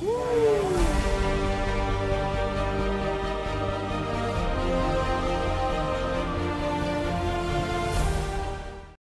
Woo!